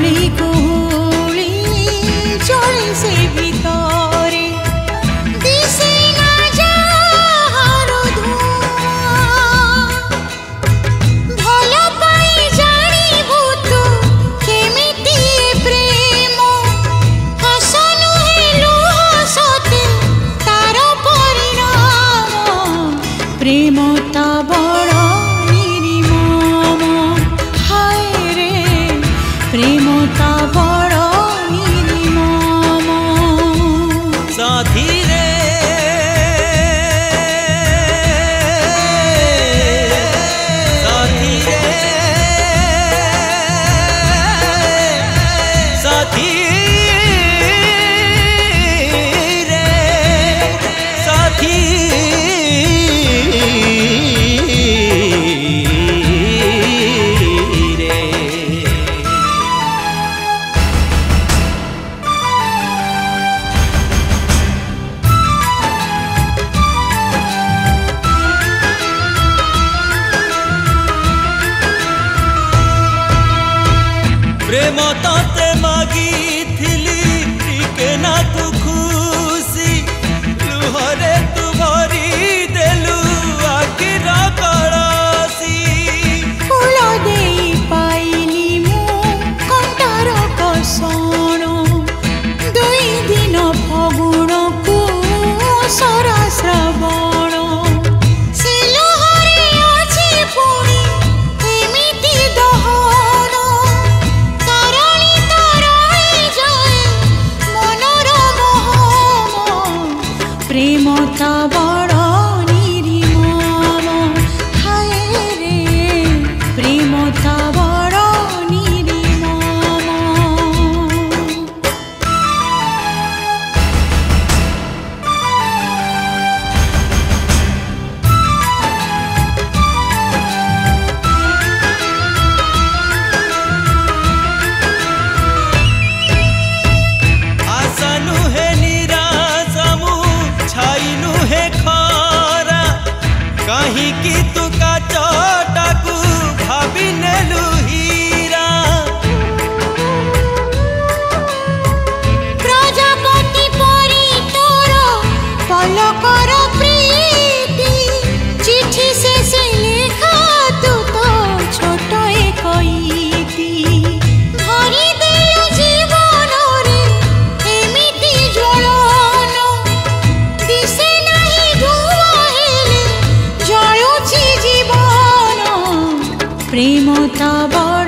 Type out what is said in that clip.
holy you. प्रेम तो ताते मागी। की तुका चोटाकू भाभी नेलु মমতা বড়